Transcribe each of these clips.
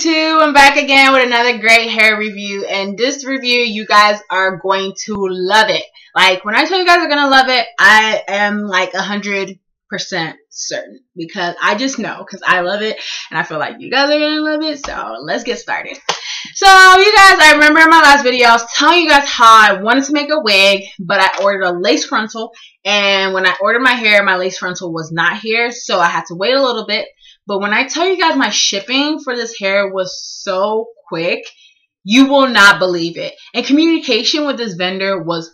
YouTube? I'm back again with another great hair review. And this review, you guys are going to love it. Like, when I tell you guys are going to love it, I am like 100% certain. Because I just know, because I love it. And I feel like you guys are going to love it. So, let's get started. So, you guys, I remember in my last video, I was telling you guys how I wanted to make a wig, but I ordered a lace frontal. And when I ordered my hair, my lace frontal was not here. So, I had to wait a little bit. But when I tell you guys my shipping for this hair was so quick, you will not believe it. And communication with this vendor was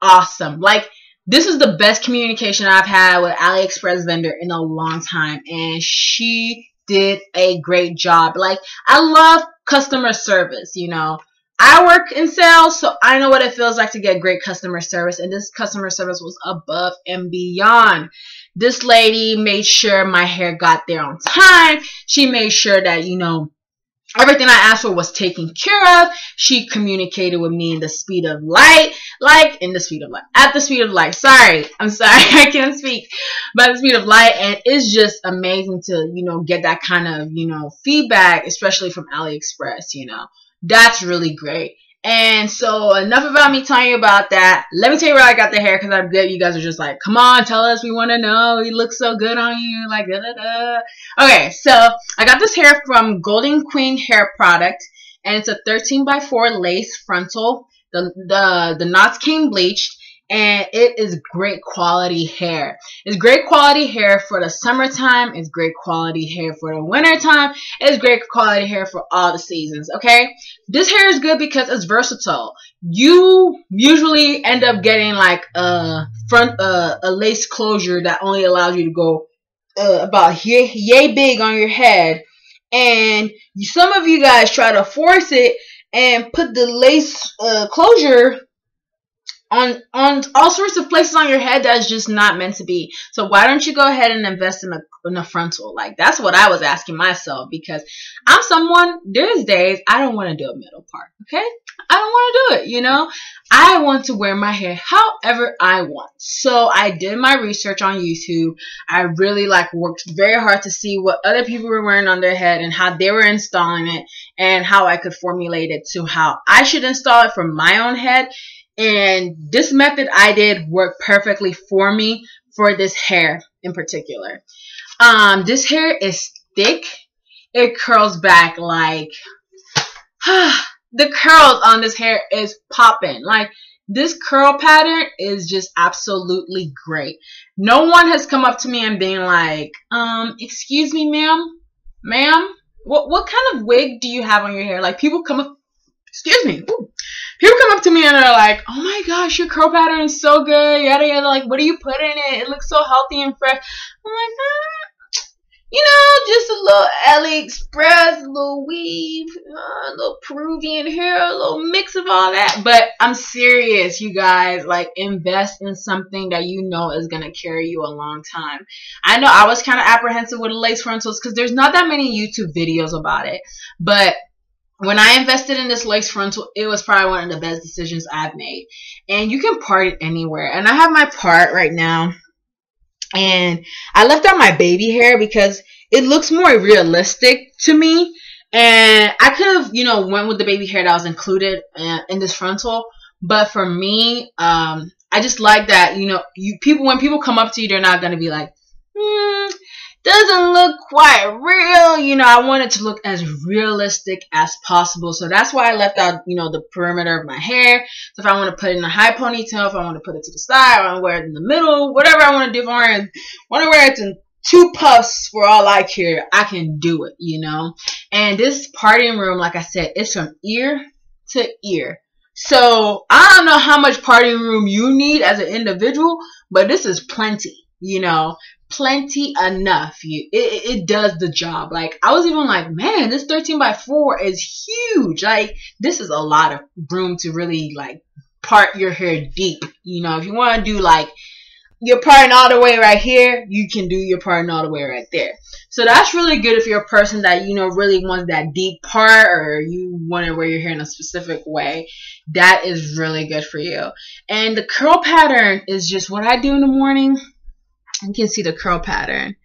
awesome. Like, this is the best communication I've had with AliExpress vendor in a long time. And she did a great job. Like, I love customer service, you know. I work in sales, so I know what it feels like to get great customer service, and this customer service was above and beyond. This lady made sure my hair got there on time. She made sure that, you know, everything I asked for was taken care of. She communicated with me in the speed of light, like in the speed of light, at the speed of light. Sorry, I'm sorry, I can't speak, by the speed of light, and it's just amazing to you know get that kind of you know feedback, especially from AliExpress. You know, that's really great. And so enough about me telling you about that. Let me tell you where I got the hair because I bet you guys are just like, come on, tell us. We want to know. You look so good on you. Like, da, da, da. Okay, so I got this hair from Golden Queen Hair Product. And it's a 13 by 4 lace frontal. The, the, the knots came bleached and it is great quality hair. It's great quality hair for the summertime. It's great quality hair for the wintertime. It's great quality hair for all the seasons, okay? This hair is good because it's versatile. You usually end up getting like a front, uh, a lace closure that only allows you to go uh, about yay, big on your head. And some of you guys try to force it and put the lace uh, closure on on all sorts of places on your head that's just not meant to be. So why don't you go ahead and invest in a in a frontal? Like that's what I was asking myself because I'm someone there's days I don't want to do a middle part, okay? I don't want to do it, you know? I want to wear my hair however I want. So I did my research on YouTube. I really like worked very hard to see what other people were wearing on their head and how they were installing it and how I could formulate it to how I should install it for my own head and this method I did worked perfectly for me for this hair in particular. Um, this hair is thick. It curls back like, the curls on this hair is popping. Like, this curl pattern is just absolutely great. No one has come up to me and been like, um, excuse me, ma'am, ma'am, what, what kind of wig do you have on your hair? Like, people come up, excuse me, Ooh people come up to me and they're like, "Oh my gosh, your curl pattern is so good." Yada yada. Like, what do you put in it? It looks so healthy and fresh. I'm like, ah, you know, just a little AliExpress, a little weave, uh, a little Peruvian hair, a little mix of all that. But I'm serious, you guys. Like, invest in something that you know is gonna carry you a long time. I know I was kind of apprehensive with lace frontals because there's not that many YouTube videos about it, but when I invested in this lace frontal, it was probably one of the best decisions I've made. And you can part it anywhere. And I have my part right now. And I left out my baby hair because it looks more realistic to me. And I could have, you know, went with the baby hair that was included uh, in this frontal. But for me, um, I just like that, you know, you people when people come up to you, they're not gonna be like, hmm, doesn't look quite real. You know, I want it to look as realistic as possible. So that's why I left out, you know, the perimeter of my hair. So if I want to put it in a high ponytail, if I want to put it to the side, I want to wear it in the middle, whatever I want to do, if I want to wear it in two puffs for all I care, I can do it, you know. And this partying room, like I said, it's from ear to ear. So I don't know how much partying room you need as an individual, but this is plenty you know plenty enough. You, it, it does the job. Like I was even like, man, this 13 by 4 is huge. Like this is a lot of room to really like part your hair deep. You know, if you want to do like your parting all the way right here, you can do your parting all the way right there. So that's really good if you're a person that, you know, really wants that deep part or you want to wear your hair in a specific way. That is really good for you. And the curl pattern is just what I do in the morning you can see the curl pattern.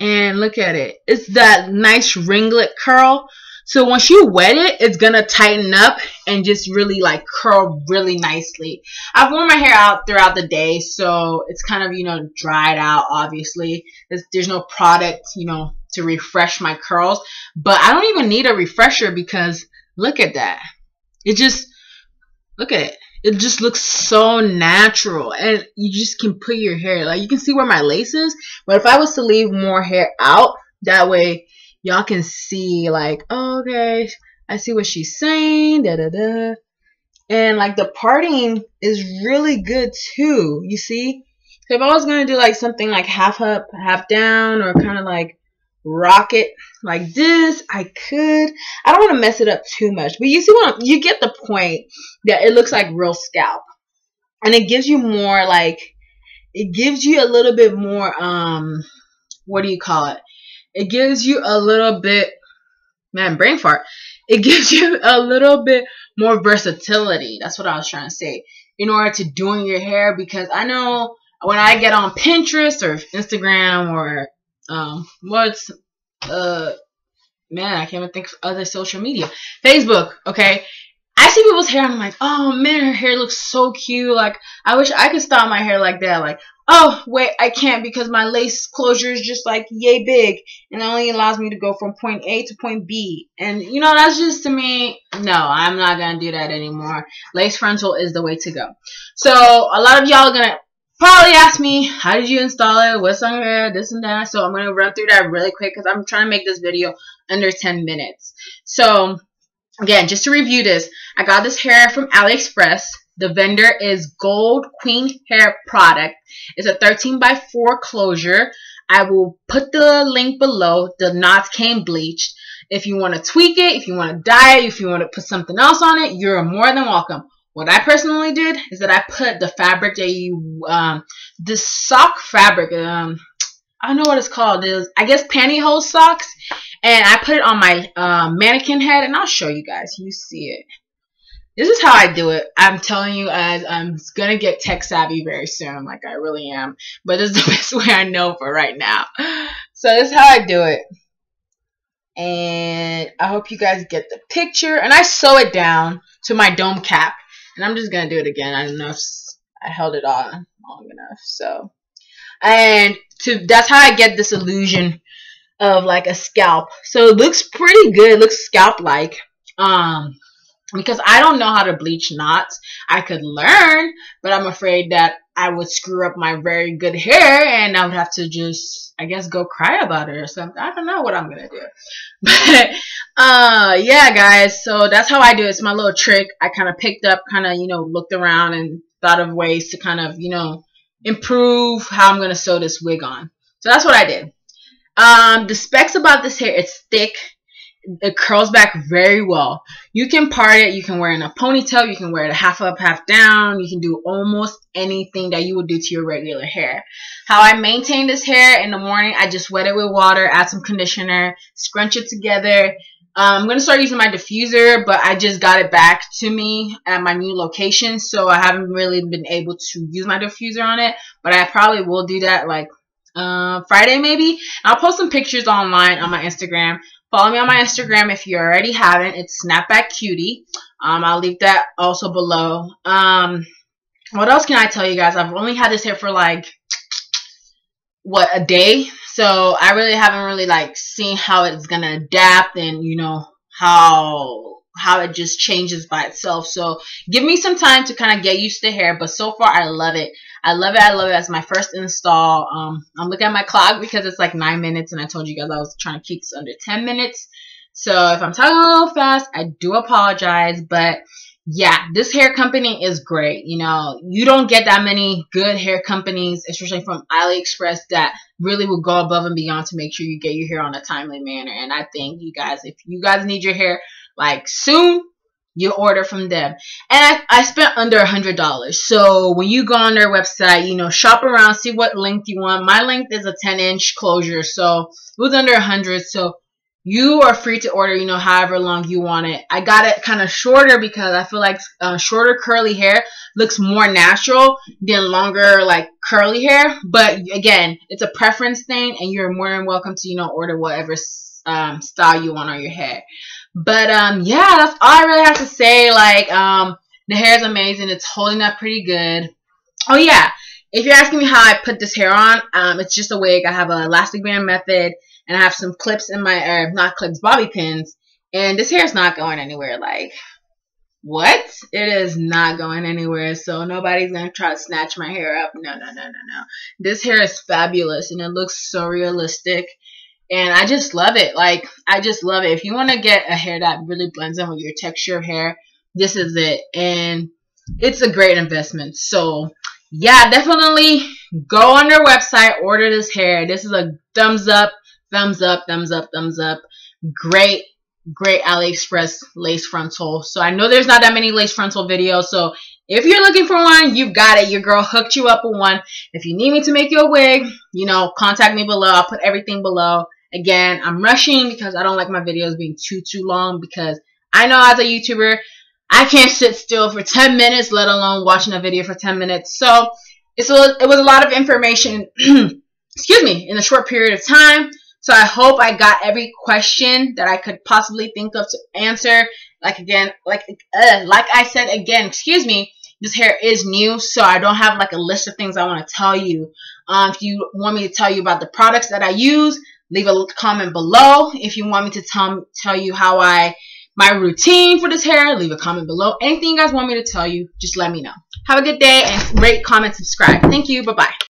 And look at it. It's that nice ringlet curl. So once you wet it, it's gonna tighten up and just really like curl really nicely. I've worn my hair out throughout the day, so it's kind of, you know, dried out, obviously. There's, there's no product, you know, to refresh my curls. But I don't even need a refresher because look at that. It just, look at it. It just looks so natural and you just can put your hair, like you can see where my lace is. But if I was to leave more hair out, that way y'all can see like, oh, okay, I see what she's saying, da da da. And like the parting is really good too. You see? So if I was gonna do like something like half up, half down, or kind of like rock it like this, I could. I don't want to mess it up too much, but you see what I'm, you get the point that it looks like real scalp, and it gives you more like it gives you a little bit more um what do you call it? It gives you a little bit, man, brain fart. It gives you a little bit more versatility. That's what I was trying to say. In order to doing your hair, because I know when I get on Pinterest or Instagram or um, what's uh, man, I can't even think of other social media. Facebook, okay. I see people's hair and I'm like, oh man, her hair looks so cute. Like, I wish I could style my hair like that. Like, oh, wait, I can't because my lace closure is just like yay big and it only allows me to go from point A to point B. And, you know, that's just to me, no, I'm not to do that anymore. Lace frontal is the way to go. So, a lot of y'all are to probably asked me, how did you install it? What's on hair? This and that. So, I'm going to run through that really quick because I'm trying to make this video under 10 minutes. So, again, just to review this, I got this hair from AliExpress. The vendor is Gold Queen Hair Product. It's a 13 by 4 closure. I will put the link below. The knots came bleached. If you want to tweak it, if you want to dye it, if you want to put something else on it, you're more than welcome. What I personally did is that I put the fabric that you, um, the sock fabric, um, I don't know what it's called. It is, I guess pantyhose socks. And I put it on my uh, mannequin head, and I'll show you guys. You see it. This is how I do it. I'm telling you, as I'm gonna get tech savvy very soon, like I really am. But this is the best way I know for right now. So this is how I do it. And I hope you guys get the picture. And I sew it down to my dome cap. And I'm just gonna do it again. I don't know if I held it on long enough. So, and to that's how I get this illusion of like a scalp. So it looks pretty good. It looks scalp like. Um, because I don't know how to bleach knots. I could learn, but I'm afraid that I would screw up my very good hair and I would have to just, I guess, go cry about it or something. I don't know what I'm gonna do. But, uh, yeah, guys, so that's how I do it. It's my little trick. I kind of picked up, kind of, you know, looked around and thought of ways to kind of, you know, improve how I'm gonna sew this wig on. So that's what I did. Um, the specs about this hair, it's thick it curls back very well. You can part it, you can wear it in a ponytail, you can wear it half up, half down, you can do almost anything that you would do to your regular hair. How I maintain this hair in the morning, I just wet it with water, add some conditioner, scrunch it together. Um, I'm going to start using my diffuser, but I just got it back to me at my new location, so I haven't really been able to use my diffuser on it, but I probably will do that like uh, Friday maybe. I'll post some pictures online on my Instagram. Follow me on my Instagram if you already haven't. It's snapbackcutie. Um, I'll leave that also below. Um, what else can I tell you guys? I've only had this hair for like what a day, so I really haven't really like seen how it's gonna adapt and you know how how it just changes by itself. So give me some time to kind of get used to hair, but so far I love it. I love it. I love it. As my first install. Um, I'm looking at my clock because it's like nine minutes, and I told you guys I was trying to keep this under 10 minutes. So if I'm talking a little fast, I do apologize, but yeah, this hair company is great. You know, you don't get that many good hair companies, especially from AliExpress, that really will go above and beyond to make sure you get your hair on a timely manner. And I think you guys, if you guys need your hair like soon, you order from them. And I, I spent under a hundred dollars. So when you go on their website, you know, shop around, see what length you want. My length is a 10 inch closure, so it was under a hundred. So you are free to order, you know, however long you want it. I got it kind of shorter because I feel like uh, shorter curly hair looks more natural than longer like curly hair. But again, it's a preference thing, and you're more than welcome to, you know, order whatever um, style you want on your hair. But um, yeah, that's all I really have to say. Like um, the hair is amazing. It's holding up pretty good. Oh yeah, if you're asking me how I put this hair on, um, it's just a wig. I have an elastic band method, and I have some clips in my, or not clips, bobby pins. And this hair is not going anywhere. Like, what? It is not going anywhere. So nobody's gonna try to snatch my hair up. No, no, no, no, no. This hair is fabulous, and it looks so realistic. And I just love it. Like, I just love it. If you want to get a hair that really blends in with your texture of hair, this is it. And it's a great investment. So, yeah, definitely go on their website, order this hair. This is a thumbs up, thumbs up, thumbs up, thumbs up. Great, great AliExpress lace frontal. So I know there's not that many lace frontal videos. So if you're looking for one, you've got it. Your girl hooked you up with one. If you need me to make you a wig, you know, contact me below. I'll put everything below. Again, I'm rushing because I don't like my videos being too, too long because I know as a YouTuber, I can't sit still for 10 minutes, let alone watching a video for 10 minutes. So it's a, it was a lot of information, excuse me, in a short period of time. So I hope I got every question that I could possibly think of to answer. Like again, like uh, like I said again, excuse me, this hair is new, so I don't have like a list of things I want to tell you. Um, if you want me to tell you about the products that I use, leave a comment below. If you want me to tell tell you how I my routine for this hair, leave a comment below. Anything you guys want me to tell you, just let me know. Have a good day and rate, comment, subscribe. Thank you. Bye-bye.